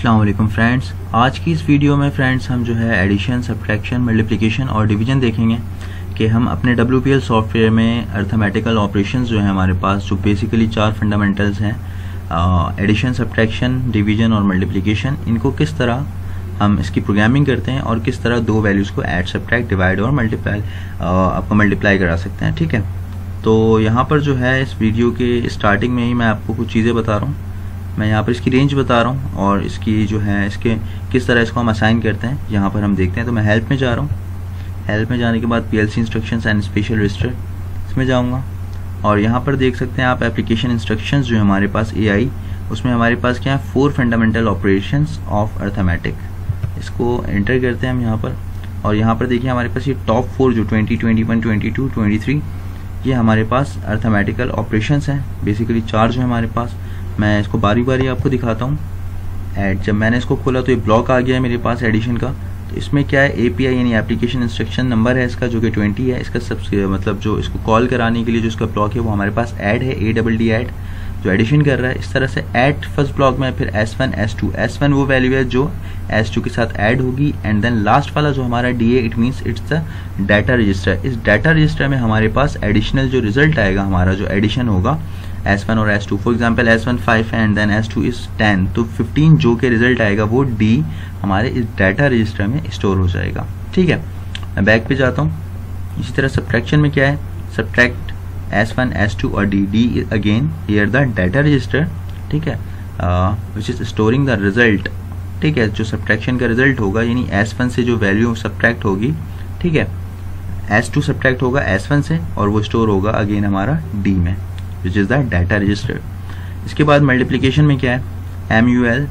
Aslam friends आज की इस वीडियो में फ्रेंड्स हम जो है एडिशन सब्ट्रैक्शन मल्टीप्लिकेशन और डिवीज़न देखेंगे कि हम अपने डब्ल्यूपीएल सॉफ्टवेयर में अर्थमेटिकल ऑपरेशंस जो है हमारे पास, जो बेसिकली चार फंडामेंटल्स हैं एडिशन सब्ट्रैक्शन डिवीज़न और मल्टीप्लिकेशन इनको किस तरह हम इसकी प्रोग्रामिंग करते हैं और किस तरह दो वैल्यूज़ को ऐड सब्ट्रैक्ट डिवाइड और मल्टीप्लाई आपको मल्टीप्लाई करा सकते हैं, ठीक है? तो यहाँ पर जो है इस वीडियो के स्टार्टिंग में ही मैं आपको कुछ चीज़ें बता रहा हूँ। मैं यहाँ पर इसकी रेंज बता रहा हूँ और इसकी जो है, इसके किस तरह इसको हम असाइन करते हैं, यहाँ पर हम देखते हैं। तो मैं हेल्प में जा रहा हूँ। हेल्प में जाने के बाद P L C instruction and special register इसमें जाऊँगा। और यहाँ पर देख सकते हैं आप एप्लीकेशन इंस्ट्रक्शंस जो हमारे पास ए आई उसमें हमारे पास क्या है? Four fundamental operation of arithmetic इसको एंटर करते हैं हम यहाँ पर। और यहाँ पर देखिए हमारे पास ये टॉप फोर जो twenty twenty one twenty two twenty three ये हमारे पास अर्थमेटिकल ऑपरेशंस हैं। बेसिकली चार जो है हमारे पास। मैं इसको बारी बारी आपको दिखाता हूँ। एड जब मैंने इसको खोला तो ये ब्लॉक आ गया है मेरे पास एडिशन का। तो इसमें क्या है? एपीआई यानी एप्लीकेशन इंस्ट्रक्शन नंबर है इसका, जो कि 20 है। इसका सबसे मतलब जो इसको कॉल कराने के लिए जो इसका ब्लॉक है, वो हमारे पास ऐड है ए डबल डी ऐड जो एडिशन कर रहा है, इस तरह से ऐड फ़र्स्ट ब्लॉक में, फिर S one S two S one वो वैल्यू है जो एस टू के साथ ऐड होगी। एंड देन लास्ट वाला जो हमारा D A it means it's the data register इस डाटा रजिस्टर में हमारे पास एडिशनल जो रिज़ल्ट आएगा, हमारा जो एडिशन होगा एस वन और S two for example S one five and then S two is ten तो फिफ्टीन जो के रिज़ल्ट आएगा वो डी हमारे इस डाटा रजिस्टर में स्टोर हो जाएगा। ठीक है? मैं बैक पे जाता हूँ। इसी तरह सब्ट्रैक्शन में क्या है? Subtract S one S two और D D again here the data register ठीक है? Which is storing the result ठीक है? जो सब्ट्रैक्शन का रिज़ल्ट होगा, यानी एस वन से जो वैल्यू सब्ट्रैक्ट होगी, ठीक है? एस टू सब्ट्रैक्ट होगा एस वन से और वो स्टोर होगा अगेन हमारा डी में। Which is the data register इसके बाद मल्टीप्लीकेशन में क्या है? M U L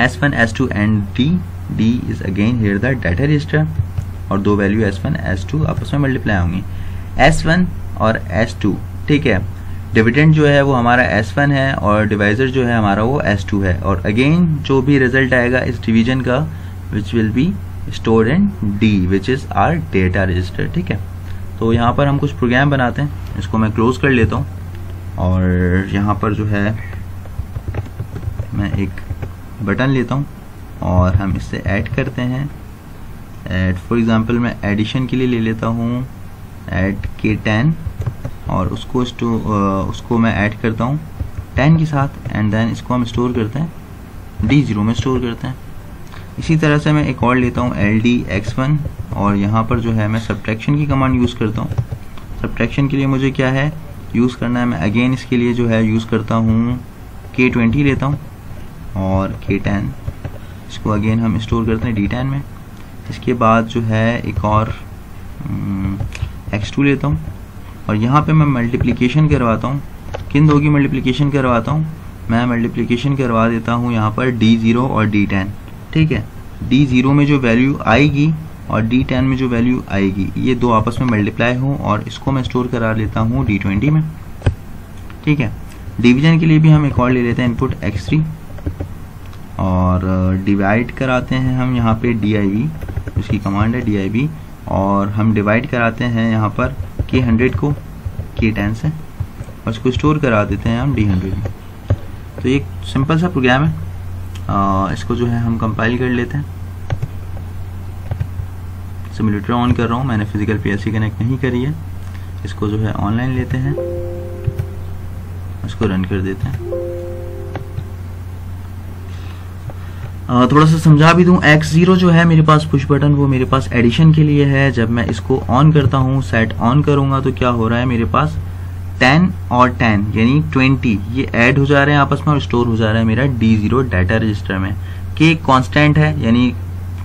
S one S two and D D is again here the data register और दो value S one S two आपस में मल्टीप्लाई होंगी। एस वन और एस टू ठीक है? डिविडेंड जो है वो हमारा एस वन है और डिवाइजर जो है हमारा वो एस टू है। और अगेन जो भी रिज़ल्ट आएगा इस डिवीज़न का which will be store in D which is our data register ठीक है? तो यहाँ पर हम कुछ प्रोग्राम बनाते हैं। इसको मैं क्लोज कर लेता हूँ। और यहाँ पर जो है, मैं एक बटन लेता हूँ और हम इससे ऐड करते हैं। ऐड फॉर एग्जांपल मैं एडिशन के लिए ले लेता हूँ। ऐड के टेन और उसको स्टो उसको मैं ऐड करता हूँ टेन के साथ एंड देन इसको हम स्टोर करते हैं। डी ज़ीरो में स्टोर करते हैं। इसी तरह से मैं एक और लेता हूँ एल डी एक्स वन और यहाँ पर जो है मैं सब्ट्रैक्शन की कमांड यूज़ करता हूँ। सब्ट्रैक्शन के लिए मुझे क्या है? यूज़ करना है। मैं अगेन इसके लिए जो है यूज़ करता हूँ। के ट्वेंटी लेता हूँ और के टेन इसको अगेन हम स्टोर करते हैं डी टेन में। इसके बाद जो है एक और एक्स हम्म, टू लेता हूँ। और यहाँ पे मैं मल्टीप्लिकेशन करवाता हूँ। किन दो की मल्टीप्लिकेशन करवाता हूँ? मैं मल्टीप्लिकेशन करवा देता हूँ यहाँ पर डी ज़ीरो और डी टेन ठीक है? डी ज़ीरो में जो वैल्यू आएगी और डी टेन में जो वैल्यू आएगी ये दो आपस में मल्टीप्लाई हो और इसको मैं स्टोर करा लेता हूँ डी ट्वेंटी में। ठीक है? डिवीज़न के लिए भी हम एक और ले लेते हैं इनपुट एक्स थ्री और डिवाइड कराते हैं हम यहाँ पे वी उसकी कमांड है डी आई वी और हम डिवाइड कराते हैं यहाँ पर के हंड्रेड को के टेन से। और इसको स्टोर करा देते हैं हम डी हंड्रेड में। तो एक सिंपल सा प्रोग्राम है। आ, इसको जो है हम कंपाइल कर लेते हैं। सिमुलेटर ऑन कर रहा हूँ। मैंने फ़िज़िकल पीएलसी कनेक्ट नहीं करी है। इसको जो है ऑनलाइन लेते हैं। इसको रन कर देते हैं। थोड़ा सा समझा भी दूँ एक्स ज़ीरो जो है मेरे पास पुश बटन वो मेरे पास एडिशन के लिए है। जब मैं इसको ऑन करता हूँ सेट ऑन करूँगा तो क्या हो रहा है मेरे पास टेन और टेन यानी ट्वेंटी ये ऐड हो जा रहे हैं आपस में और स्टोर हो जा रहा है मेरा डी ज़ीरो डाटा रजिस्टर में। के कांस्टेंट है, यानी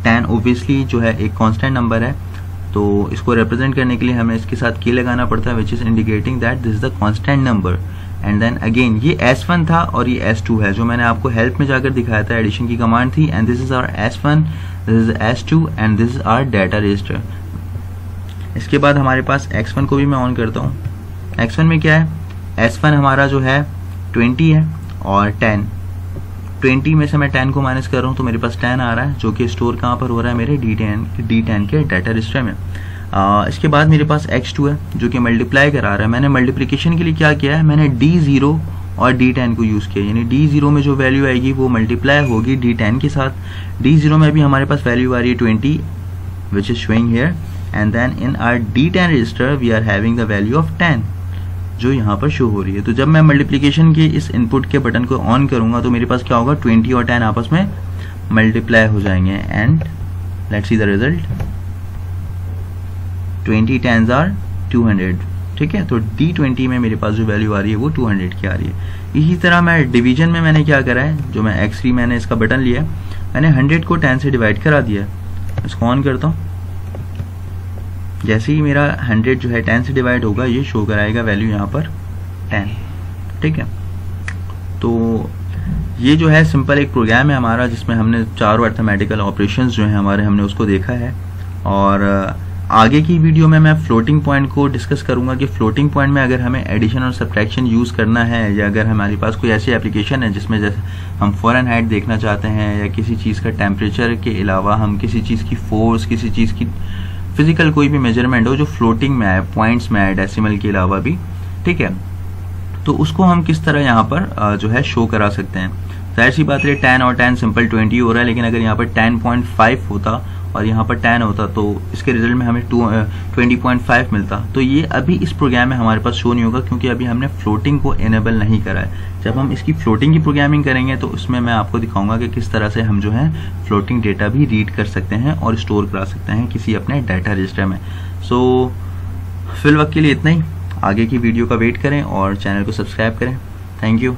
टेन ओबियसली जो है एक कांस्टेंट नंबर है तो इसको रिप्रेजेंट करने के लिए हमें इसके साथ के लगाना पड़ता है which is indicating that this is the constant number and then again ये S1 था और ये S2 है, जो मैंने आपको हेल्प में जाकर दिखाया था एडिशन की कमांड थी and this is our S1 this is S2 and this is our data register इसके बाद हमारे पास X1 को भी मैं ऑन करता हूँ। X1 में क्या है? S1 हमारा जो है 20 है और 10 20 में से मैं टेन को माइनस कर रहा हूँ तो मेरे पास टेन आ रहा है जो कि स्टोर कहाँ पर हो रहा है मेरे डी टेन डी टेन के डाटा रजिस्टर में। आ, इसके बाद मेरे पास एक्स टू है जो कि मल्टीप्लाई करा रहा है। मैंने मल्टीप्लिकेशन के लिए क्या किया है मैंने डी ज़ीरो और डी टेन को यूज़ किया यानी डी ज़ीरो में जो वैल्यू आएगी वो मल्टीप्लाई होगी डी टेन के साथ। डी ज़ीरो में भी हमारे पास वैल्यू आ रही है twenty which is showing here and then in our D ten register we are having the value of ten जो यहाँ पर शो हो रही है। तो जब मैं मल्टीप्लीकेशन के इस इनपुट के बटन को ऑन करूँगा तो मेरे पास क्या होगा? ट्वेंटी और टेन आपस में मल्टीप्लाई हो जाएँगे। And let's see the result twenty ten are two hundred ठीक है? तो डी ट्वेंटी में मेरे पास जो वैल्यू आ रही है, वो टू हंड्रेड की आ रही है। इसी तरह मैं डिवीज़न में मैंने क्या करा है? जो मैं एक्स थ्री मैंने इसका बटन लिया मैंने हंड्रेड को टेन से डिवाइड करा दिया इसको ऑन करता हूँ। जैसे ही मेरा हंड्रेड जो है, टेन से डिवाइड होगा, ये शो कराएगा वैल्यू यहाँ पर टेन। ठीक है? तो ये जो है, सिंपल एक प्रोग्राम है हमारा, जिसमें हमने चारों अर्थमेटिकल ऑपरेशंस जो है हमारे, हमने उसको देखा है। और आगे की वीडियो में मैं फ्लोटिंग पॉइंट को डिस्कस करूँगा कि फ्लोटिंग पॉइंट में अगर हमें एडिशन और सब्ट्रैक्शन यूज़ करना है, या अगर हमारे पास कोई ऐसी एप्लीकेशन है जिसमें जैसे हम फॉरन हाइट देखना चाहते हैं, या किसी चीज़ का टेम्परेचर के अलावा हम किसी चीज़ की फोर्स किसी चीज़ की फ़िज़िकल कोई भी मेज़रमेंट हो, जो फ्लोटिंग में आए पॉइंट्स में आए डेसिमल के अलावा भी, ठीक है? तो उसको हम किस तरह यहाँ पर जो है शो करा सकते हैं? ज़ाहिर सी बात है टेन और टेन सिंपल ट्वेंटी हो रहा है, लेकिन अगर यहाँ पर टेन पॉइंट फाइव होता और यहाँ पर टेन होता तो इसके रिज़ल्ट में हमें टू ट्वेंटी पॉइंट फाइव मिलता। तो ये अभी इस प्रोग्राम में हमारे पास शो नहीं होगा क्योंकि अभी हमने फ्लोटिंग को इनेबल नहीं करा है। जब हम इसकी फ्लोटिंग की प्रोग्रामिंग करेंगे तो उसमें मैं आपको दिखाऊँगा कि किस तरह से हम जो है फ्लोटिंग डेटा भी रीड कर सकते हैं और स्टोर करा सकते हैं किसी अपने डाटा रजिस्टर में। सो so, फिल वक्त के लिए इतना ही। आगे की वीडियो का वेट करें और चैनल को सब्सक्राइब करें। Thank you